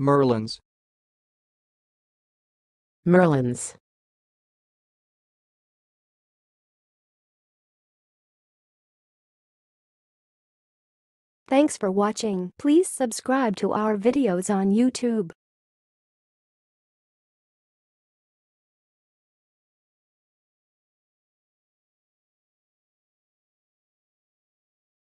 Merlins. Merlins. Thanks for watching. Please subscribe to our videos on YouTube.